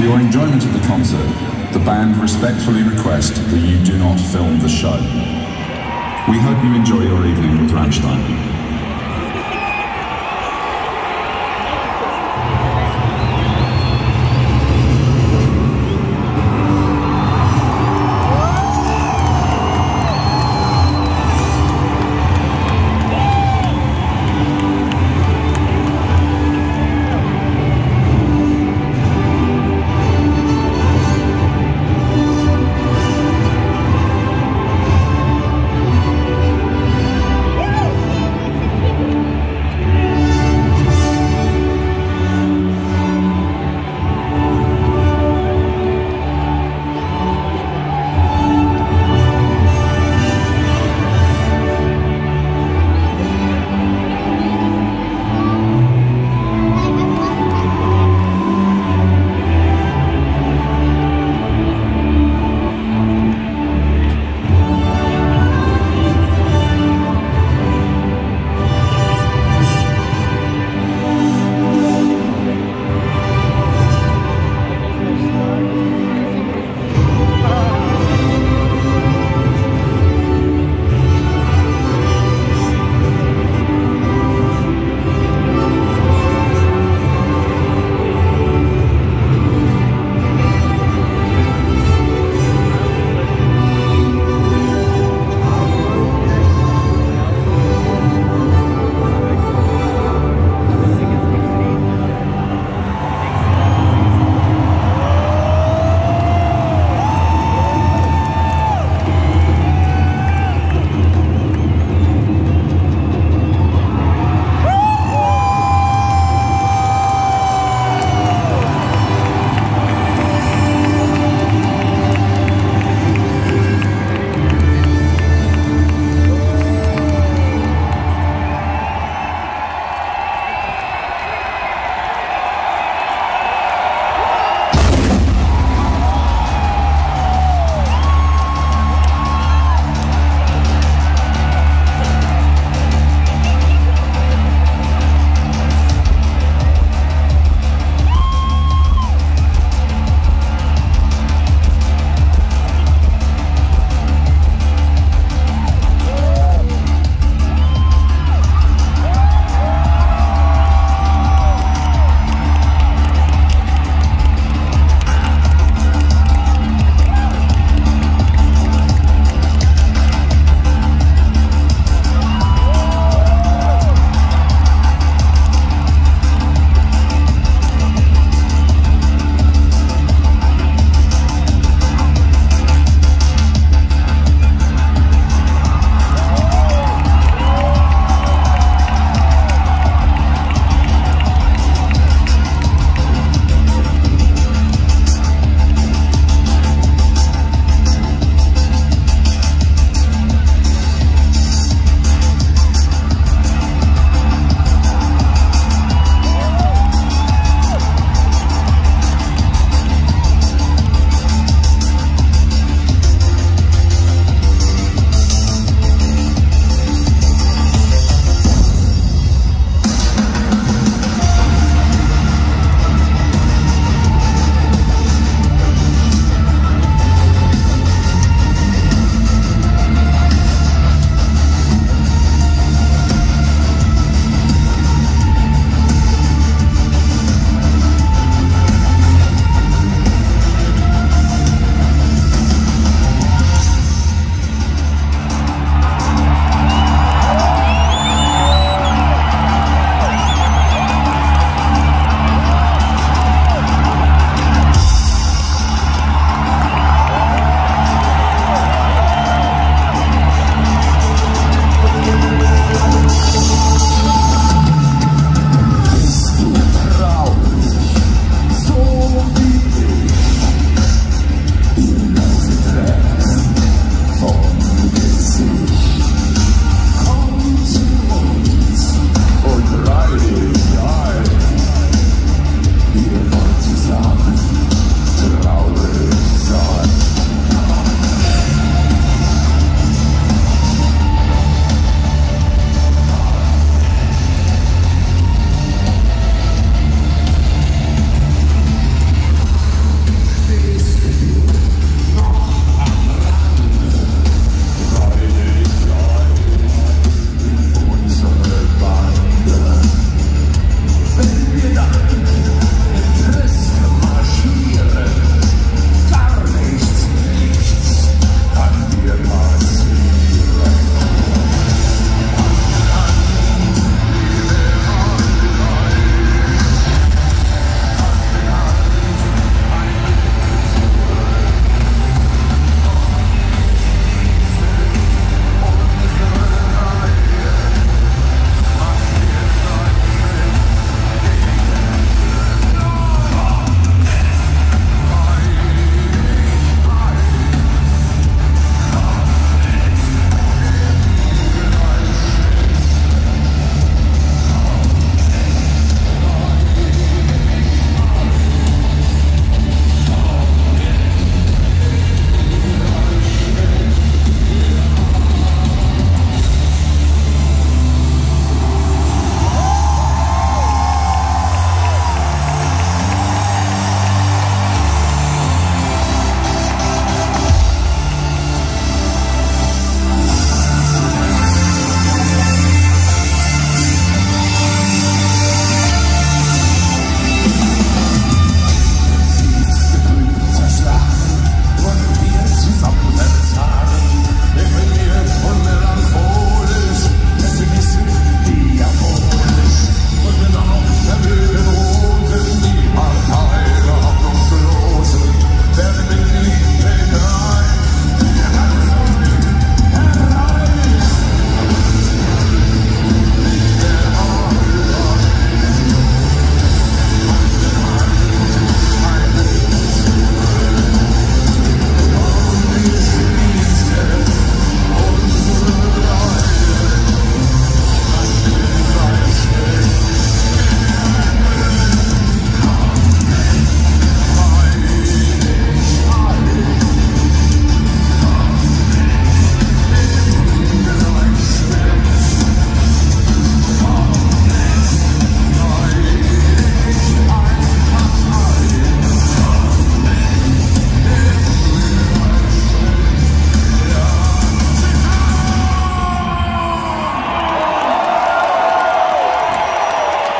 For your enjoyment of the concert, the band respectfully request that you do not film the show. We hope you enjoy your evening with Rammstein.